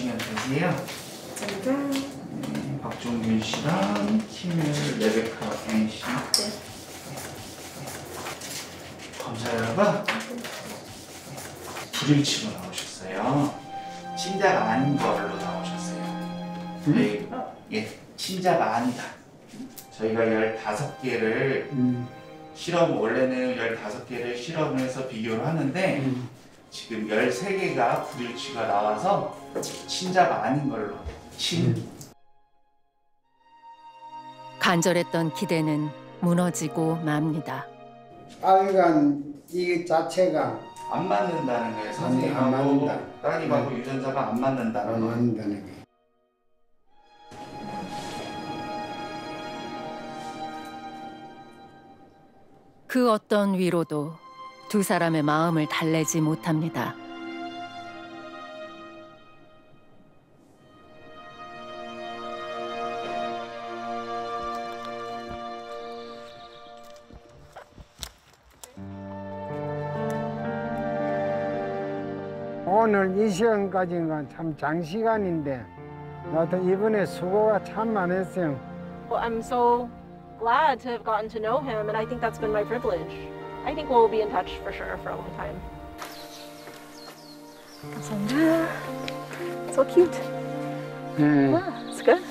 주시면 되세요. 짜잔. 네, 박종균 씨랑 키밀 레베카 앤 씨. 네. 검사 결과 불일치로 나오셨어요. 친자가 아닌 걸로 나오셨어요. 저희 예, 친자가 아니다. 저희가 15개를 음, 실험 원래는 15개를 실험해서 비교를 하는데 음. 지금 13개가 불일치가 나와서 친자가 아닌 걸로 친 간절했던 기대는 무너지고 맙니다. 빨간 이 자체가 안 맞는다는 거예요. 안 선생님하고 맞는다. 따님하고 유전자가 안 맞는다는 안 거예요. 맞는다는 게. 그 어떤 위로도 두 사람의 마음을 달래지 못합니다. 오늘 이 시간까지가 참 장시간인데 나도 이번에 수고가 참 많았어요. Well, I'm so glad to have gotten to know him, and I think that's been my privilege. I think we'll be in touch for sure for a long time. 감사합니다. So cute. 예. It's good.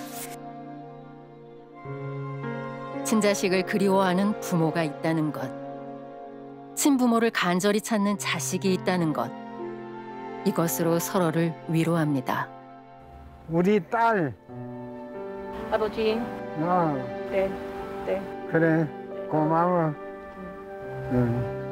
친자식을 그리워하는 부모가 있다는 것, 친부모를 간절히 찾는 자식이 있다는 것, 이것으로 서로를 위로합니다. 우리 딸, 아버지, 어, 네, 네. 그래, 고마워. 嗯。